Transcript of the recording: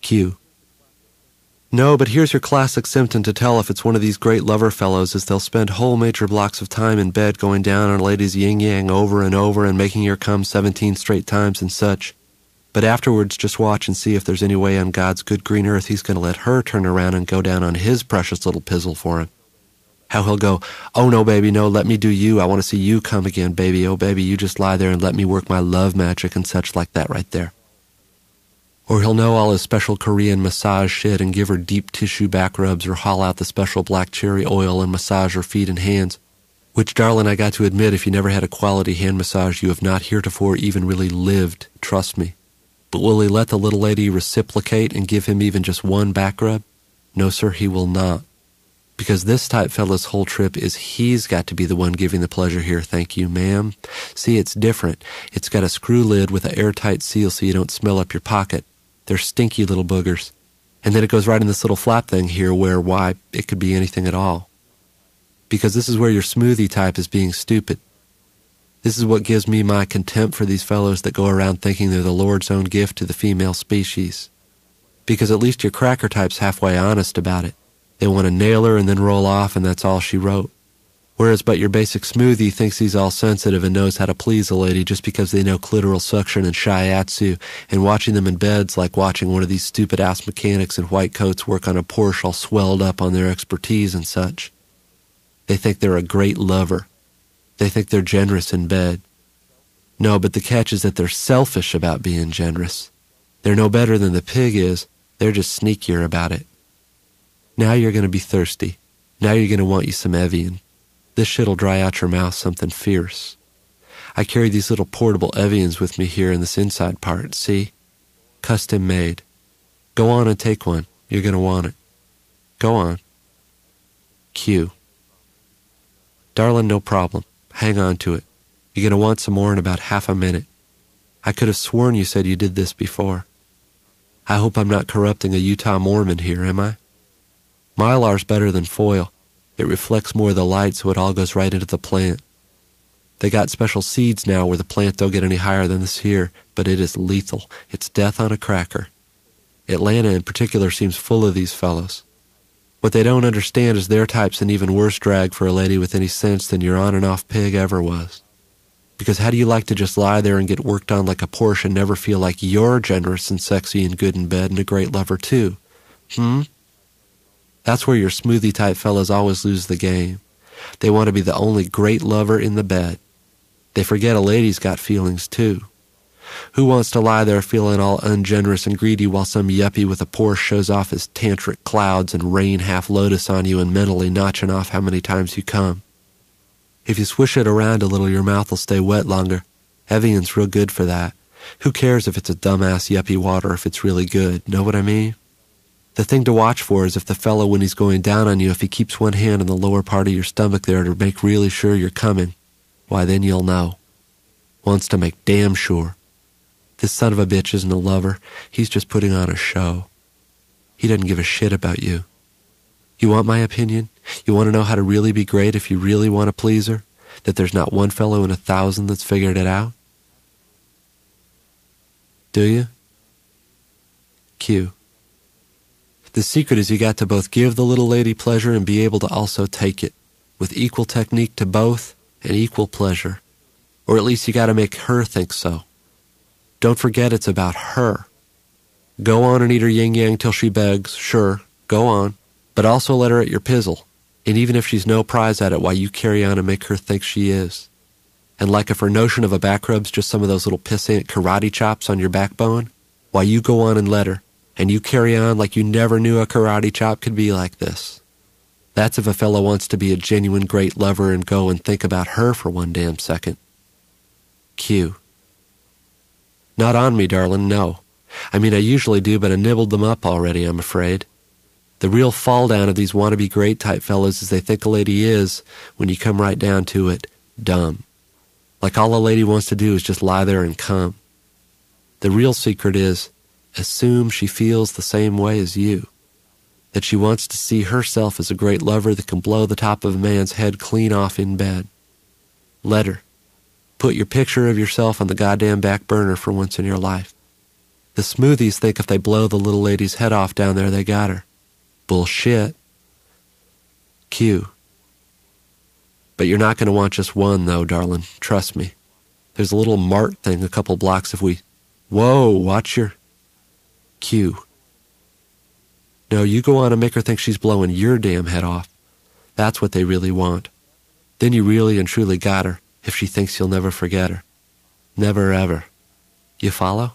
Q. No, but here's your classic symptom to tell if it's one of these great lover fellows is they'll spend whole major blocks of time in bed going down on a lady's yin yang over and over and making her come 17 straight times and such. But afterwards, just watch and see if there's any way on God's good green earth he's going to let her turn around and go down on his precious little pizzle for him. How he'll go, oh no, baby, no, let me do you. I want to see you come again, baby. Oh, baby, you just lie there and let me work my love magic and such like that right there. Or he'll know all his special Korean massage shit and give her deep tissue back rubs or haul out the special black cherry oil and massage her feet and hands. Which, darling, I got to admit, if you never had a quality hand massage, you have not heretofore even really lived, trust me. But will he let the little lady reciprocate and give him even just one back rub? No, sir, he will not. Because this type fellow's whole trip is he's got to be the one giving the pleasure here, thank you, ma'am. See, it's different. It's got a screw lid with an airtight seal so you don't smell up your pocket. They're stinky little boogers. And then it goes right in this little flap thing here where, why, it could be anything at all. Because this is where your smoothie type is being stupid. This is what gives me my contempt for these fellows that go around thinking they're the Lord's own gift to the female species. Because at least your cracker type's halfway honest about it. They want to nail her and then roll off, and that's all she wrote. Whereas, but your basic smoothie thinks he's all sensitive and knows how to please a lady just because they know clitoral suction and shiatsu, and watching them in bed's like watching one of these stupid ass mechanics in white coats work on a Porsche all swelled up on their expertise and such. They think they're a great lover. They think they're generous in bed. No, but the catch is that they're selfish about being generous. They're no better than the pig is, they're just sneakier about it. Now you're going to be thirsty. Now you're going to want you some Evian. This shit'll dry out your mouth something fierce. I carry these little portable Evians with me here in this inside part, see? Custom made. Go on and take one. You're going to want it. Go on. Q. Darling, no problem. Hang on to it. You're going to want some more in about half a minute. I could have sworn you said you did this before. I hope I'm not corrupting a Utah Mormon here, am I? Mylar's better than foil. It reflects more of the light so it all goes right into the plant. They got special seeds now where the plant don't get any higher than this here, but it is lethal. It's death on a cracker. Atlanta in particular seems full of these fellows. What they don't understand is their type's an even worse drag for a lady with any sense than your on and off pig ever was. Because how do you like to just lie there and get worked on like a Porsche and never feel like you're generous and sexy and good in bed and a great lover too? Hmm? That's where your smoothie type fellas always lose the game. They want to be the only great lover in the bed. They forget a lady's got feelings too. Who wants to lie there feeling all ungenerous and greedy while some yuppie with a Porsche shows off his tantric clouds and rain half lotus on you and mentally notching off how many times you come? If you swish it around a little, your mouth will stay wet longer. Evian's real good for that. Who cares if it's a dumbass yuppie water if it's really good? Know what I mean? The thing to watch for is if the fellow, when he's going down on you, if he keeps one hand on the lower part of your stomach there to make really sure you're coming, why then you'll know. Wants to make damn sure. This son of a bitch isn't a lover. He's just putting on a show. He doesn't give a shit about you. You want my opinion? You want to know how to really be great if you really want to please her? That there's not one fellow in a thousand that's figured it out? Do you? Q. The secret is you got to both give the little lady pleasure and be able to also take it, with equal technique to both and equal pleasure. Or at least you got to make her think so. Don't forget it's about her. Go on and eat her yin yang till she begs, sure, go on, but also let her at your pizzle. And even if she's no prize at it, why you carry on and make her think she is. And like if her notion of a back rub's just some of those little pissant karate chops on your backbone, why you go on and let her and you carry on like you never knew a karate chop could be like this. That's if a fellow wants to be a genuine great lover and go and think about her for one damn second. Q. Not on me, darling, no. I mean, I usually do, but I nibbled them up already, I'm afraid. The real fall down of these wannabe great type fellows is they think a lady is, when you come right down to it, dumb. Like all a lady wants to do is just lie there and come. The real secret is, assume she feels the same way as you. That she wants to see herself as a great lover that can blow the top of a man's head clean off in bed. Let her. Put your picture of yourself on the goddamn back burner for once in your life. The smoothies think if they blow the little lady's head off down there, they got her. Bullshit. Q. But you're not going to want just one, though, darling. Trust me. There's a little mart thing a couple blocks if we. Whoa, watch your. Q. No, you go on and make her think she's blowing your damn head off. That's what they really want. Then you really and truly got her if she thinks you'll never forget her. Never ever. You follow?